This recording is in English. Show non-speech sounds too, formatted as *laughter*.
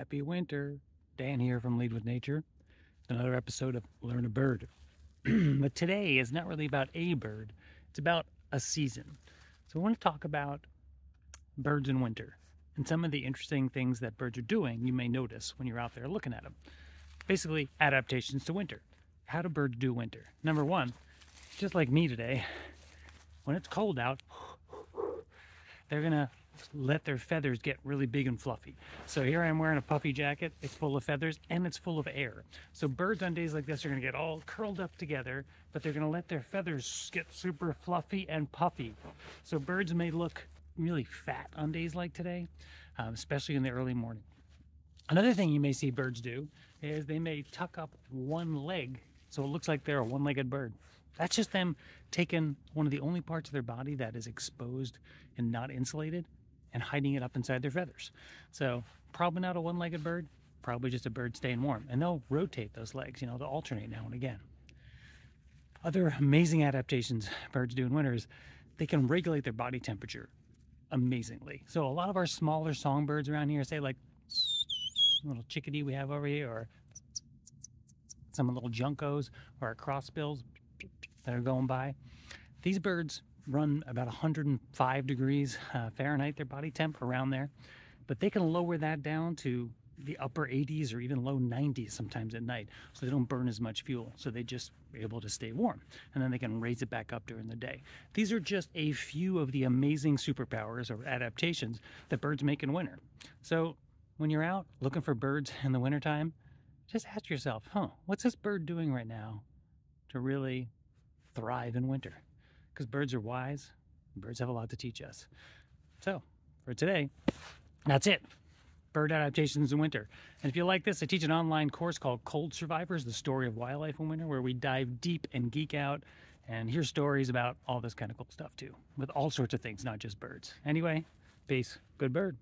Happy winter. Dan here from Lead with Nature. Another episode of Learn a Bird. *clears throat* but today is not really about a bird, it's about a season. So I want to talk about birds in winter and some of the interesting things that birds are doing you may notice when you're out there looking at them. Basically, adaptations to winter. How do birds do winter? Number one, just like me today, when it's cold out, *sighs* they're gonna let their feathers get really big and fluffy. So here I am wearing a puffy jacket. It's full of feathers and it's full of air. So birds on days like this are going to get all curled up together, but they're going to let their feathers get super fluffy and puffy. So birds may look really fat on days like today, um, especially in the early morning. Another thing you may see birds do is they may tuck up one leg so it looks like they're a one-legged bird. That's just them taking one of the only parts of their body that is exposed and not insulated and hiding it up inside their feathers. So probably not a one-legged bird, probably just a bird staying warm. And they'll rotate those legs, you know, they'll alternate now and again. Other amazing adaptations birds do in winter is they can regulate their body temperature amazingly. So a lot of our smaller songbirds around here, say like little chickadee we have over here, or some little juncos or crossbills that are going by. These birds run about 105 degrees uh, Fahrenheit, their body temp around there, but they can lower that down to the upper 80s or even low 90s sometimes at night so they don't burn as much fuel. So they just are able to stay warm and then they can raise it back up during the day. These are just a few of the amazing superpowers or adaptations that birds make in winter. So when you're out looking for birds in the wintertime just ask yourself huh what's this bird doing right now to really thrive in winter because birds are wise. Birds have a lot to teach us. So, for today, that's it. Bird adaptations in winter. And if you like this, I teach an online course called Cold Survivors, the story of wildlife in winter, where we dive deep and geek out and hear stories about all this kind of cool stuff too, with all sorts of things, not just birds. Anyway, peace. Good bird.